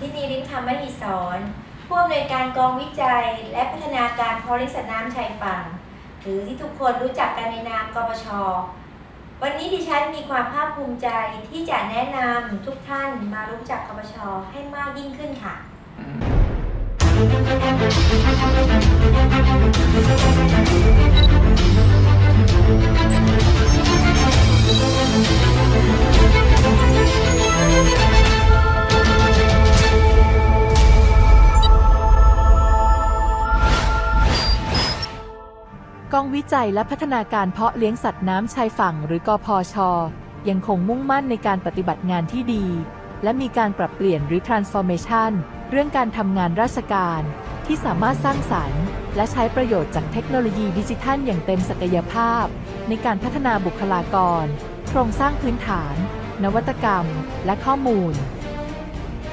ที่นีริมธรรมมหิศรผู้อำนวยการกองวิจัย และพัฒนาการพอลิสัตน้ำชายฝั่ง หรือที่ทุกคนรู้จักกันในนามกปช วันนี้ดิฉันมีความภาคภูมิใจที่จะแนะนำทุกท่านมารู้จักกปชให้มากยิ่งขึ้นค่ะ องวิจัยและพัฒนาการเพาะเลี้ยงสัตว์น้ำชายฝั่งหรือกพชยังคงมุ่งมั่นในการปฏิบัติงานที่ดี และมีการปรับเปลี่ยนหรือ transformation เรื่องการทำงานราชการที่สามารถสร้างสรรค์ และใช้ประโยชน์จากเทคโนโลยีดิจิทัลอย่างเต็มศักยภาพ ในการพัฒนาบุคลากร โครงสร้างพื้นฐาน นวัตกรรม และข้อมูล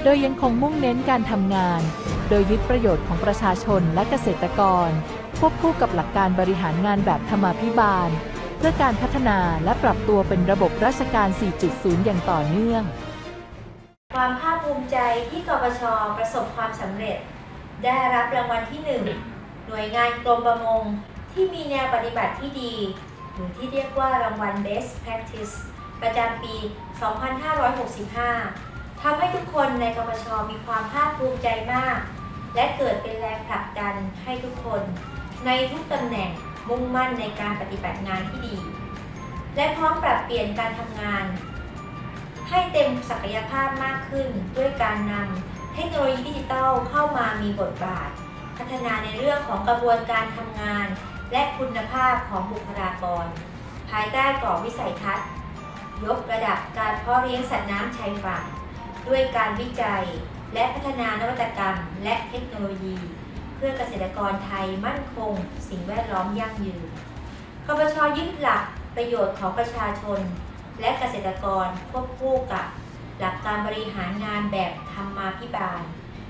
โดยยังคงมุ่งเน้นการทำงาน โดยยึดประโยชน์ของประชาชนและเกษตรกร ควบคู่กับหลักการบริหารงานแบบธรรมาภิบาล เพื่อการพัฒนาและปรับตัวเป็นระบบราชการ 4.0 อย่างต่อเนื่อง ความภาคภูมิใจที่กปชประสบความสำเร็จ ได้รับรางวัลที่ 1 หน่วยงานกรมประมงที่มีแนวปฏิบัติที่ดี หรือที่เรียกว่ารางวัล Best Practice ประจำปี 2565 ทำให้ทุกคนในกปชมีความภาคภูมิใจมาก และเกิดเป็นแรงผลักดันให้ทุกคน ในทุกตำแหน่งมุ่งมั่นในการปฏิบัติงานที่ดี และพร้อมปรับเปลี่ยนการทำงาน ให้เต็มศักยภาพมากขึ้นด้วยการนำเทคโนโลยีดิจิทัลเข้ามามีบทบาท พัฒนาในเรื่องของกระบวนการทำงาน และคุณภาพของบุคลากร ภายใต้กรอบวิสัยทัศน์ ยกระดับการเพาะเลี้ยงสัตว์น้ำชายฝั่ง ด้วยการวิจัย และพัฒนานวัตกรรม และเทคโนโลยี เพื่อเกษตรกรไทยมั่นคง สิ่งแวดล้อมยั่งยืนคปชยึดหลักประโยชน์ของประชาชน และเกษตรกรควบคู่กับ หลักการบริหารงานแบบธรรมาภิบาล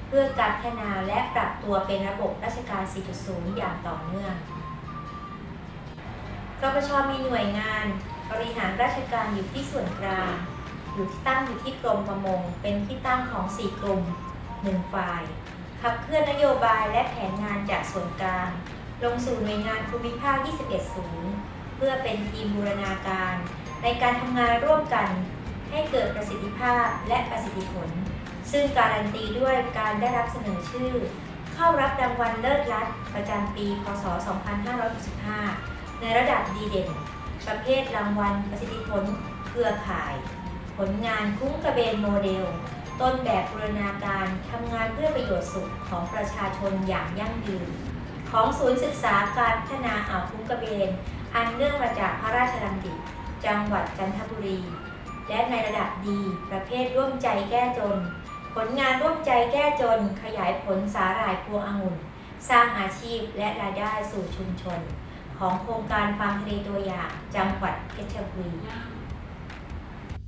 เพื่อการพัฒนาและปรับตัวเป็นระบบราชการ 4.0 อย่างต่อเนื่องกปชมีหน่วยงานบริหารราชการอยู่ที่ส่วนกลาง อยู่ที่ตั้งอยู่ที่กรมประมง เป็นที่ตั้งของ 4 กลุ่ม1ฝ่าย ขับเคลื่อนนโยบายและแผนงานจากส่วนกลาง ลงสู่หน่วยงานภูมิภาค 21 ศูนย์ เพื่อเป็นทีมบูรณาการ ในการทำงานร่วมกัน ให้เกิดประสิทธิภาพและประสิทธิผล ซึ่งการันตีด้วยการได้รับเสนอชื่อ เข้ารับรางวัลเลิศรัฐประจำปี พศ 2565 ในระดับดีเด่น ประเภทรางวัลประสิทธิผล เครือข่าย ผลงานคุ้งกระเบนโมเดล ต้นแบบบูรณาการทำงานเพื่อประโยชน์สุขของประชาชนอย่างยั่งยืน ของศูนย์ศึกษาการพัฒนาอ่าวคุ้งกระเบน อันเนื่องมาจากพระราชดำริจังหวัดจันทบุรี และในระดับดี ประเภทร่วมใจแก้จน ผลงานร่วมใจแก้จน ขยายผลสาหร่ายพวงองุ่น สร้างอาชีพและรายได้สู่ชุมชน ของโครงการฟาร์มทะเลตัวอย่างจังหวัดเพชรบุรี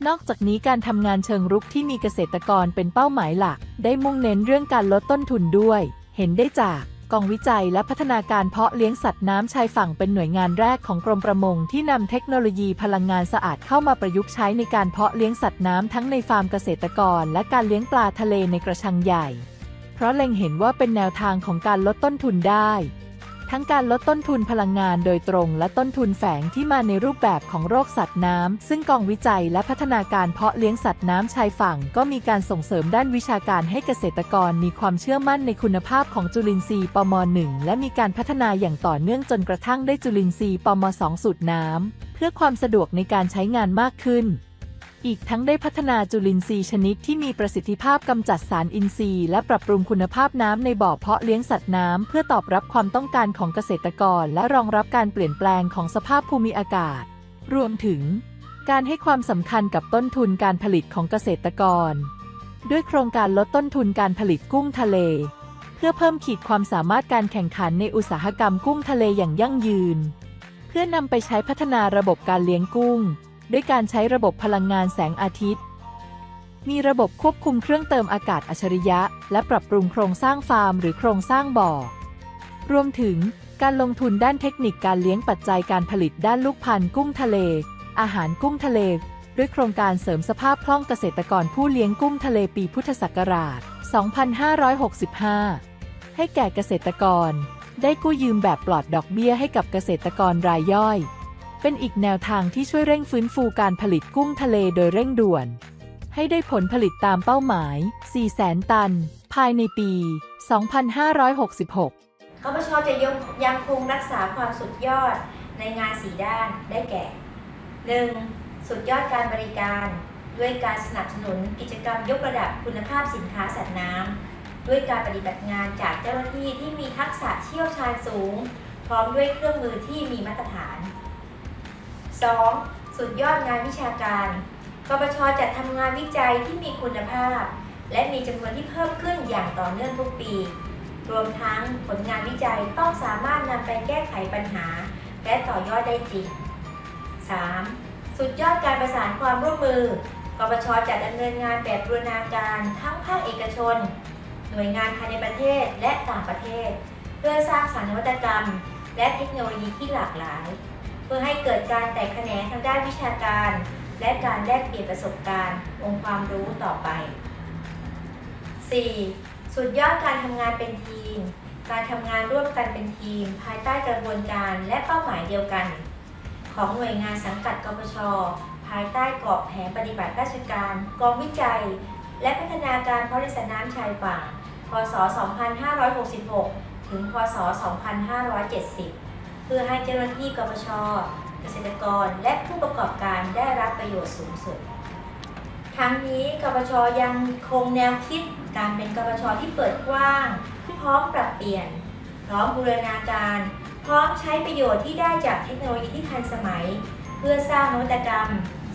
นอกจากนี้การทำงานเชิงรุกที่มีเกษตรกรเป็นเป้าหมายหลัก ได้มุ่งเน้นเรื่องการลดต้นทุนด้วย เห็นได้จากกองวิจัยและพัฒนาการเพาะเลี้ยงสัตว์น้ำชายฝั่งเป็นหน่วยงานแรกของกรมประมงที่นำเทคโนโลยีพลังงานสะอาดเข้ามาประยุกต์ใช้ในการเพาะเลี้ยงสัตว์น้ำทั้งในฟาร์มเกษตรกร และการเลี้ยงปลาทะเลในกระชังใหญ่ เพราะเล็งเห็นว่าเป็นแนวทางของการลดต้นทุนได้ ทั้งการลดต้นทุนพลังงานโดยตรงและต้นทุนแฝงที่มาในรูปแบบของโรคสัตว์น้ำ ซึ่งกองวิจัยและพัฒนาการเพาะเลี้ยงสัตว์น้ำชายฝั่ง ก็มีการส่งเสริมด้านวิชาการให้เกษตรกรมีความเชื่อมั่นในคุณภาพของจุลินทรีย์ปม .1 และมีการพัฒนาอย่างต่อเนื่องจนกระทั่งได้จุลินทรีย์ปม .2 สูตรน้ำเพื่อความสะดวกในการใช้งานมากขึ้น อีกทั้งได้พัฒนาจุลินทรีย์ชนิดที่มีประสิทธิภาพกำจัดสารอินทรีย์ และปรับปรุงคุณภาพน้ำในบ่อเพาะเลี้ยงสัตว์น้ำเพื่อตอบรับความต้องการของเกษตรกร และรองรับการเปลี่ยนแปลงของสภาพภูมิอากาศ รวมถึง การให้ความสำคัญกับต้นทุนการผลิตของเกษตรกร ด้วยโครงการลดต้นทุนการผลิตกุ้งทะเล เพื่อเพิ่มขีดความสามารถการแข่งขันในอุตสาหกรรมกุ้งทะเลอย่างยั่งยืน เพื่อนำไปใช้พัฒนาระบบการเลี้ยงกุ้ง ด้วยการใช้ระบบพลังงานแสงอาทิตย์ มีระบบควบคุมเครื่องเติมอากาศอัจฉริยะ และปรับปรุงโครงสร้างฟาร์มหรือโครงสร้างบ่อ รวมถึงการลงทุนด้านเทคนิคการเลี้ยงปัจจัยการผลิตด้านลูกพันธุ์กุ้งทะเล อาหารกุ้งทะเล ด้วยโครงการเสริมสภาพคล่องเกษตรกรผู้เลี้ยงกุ้งทะเลปีพุทธศักราช 2565 ให้แก่เกษตรกร ได้กู้ยืมแบบปลอดดอกเบี้ยให้กับเกษตรกรรายย่อย เป็นอีกแนวทางที่ช่วยเร่งฟื้นฟูการผลิตกุ้งทะเลโดยเร่งด่วน ให้ได้ผลผลิตตามเป้าหมาย 400,000 ตัน ภายในปี 2566กปชจะยังยังคงรักษาความสุดยอดในงานสีด้านได้แก่ 1. สุดยอดการบริการ ด้วยการสนับสนุนกิจกรรมยกระดับคุณภาพสินค้าสัตว์น้ำด้วยการปฏิบัติงานจากเจ้าหน้าที่ที่มีทักษะเชี่ยวชาญสูง พร้อมด้วยเครื่องมือที่มีมาตรฐาน 2. สุดยอดงานวิชาการกปชจัดทำงานวิจัยที่มีคุณภาพ และมีจำนวนที่เพิ่มขึ้นอย่างต่อเนื่องทุกปี รวมทั้งผลงานวิจัยต้องสามารถนำไปแก้ไขปัญหา และต่อยอดได้จริง 3. สุดยอดการประสานความร่วมมือกปชจะดำเนินงานแบบบูรณาการทั้งภาคเอกชน หน่วยงานภายในประเทศและต่างประเทศ เพื่อสร้างสรรค์นวัตกรรม และเทคโนโลยีที่หลากหลาย เพื่อให้เกิดการแตกแขนงทางด้านวิชาการ และการแลกเปลี่ยนประสบการณ์ องค์ความรู้ต่อไป 4. สุดยอดการทำงานเป็นทีม การทำงานร่วมกันเป็นทีม ภายใต้กระบวนการและเป้าหมายเดียวกัน ของหน่วยงานสังกัดกปชภายใต้กรอบแผนปฏิบัติราชการ กองวิจัย และพัฒนาการเพาะเลี้ยงสัตว์น้ำชายฝั่ง พศ 2566 ถึง พศ 2570 เพื่อให้เจ้าหน้าที่กปชเกษตรกรและผู้ประกอบการได้รับประโยชน์สูงสุด ทั้งนี้กปชยังคงแนวคิดการเป็นกปชที่เปิดกว้างพร้อมปรับเปลี่ยน พร้อมบูรณาการ พร้อมใช้ประโยชน์ที่ได้จากเทคโนโลยีที่ทันสมัย เพื่อสร้างนวัตกรรม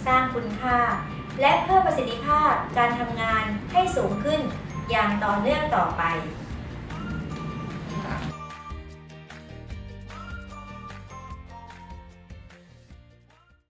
สร้างคุณค่า และเพิ่มประสิทธิภาพการทำงานให้สูงขึ้นอย่างต่อเนื่องต่อไป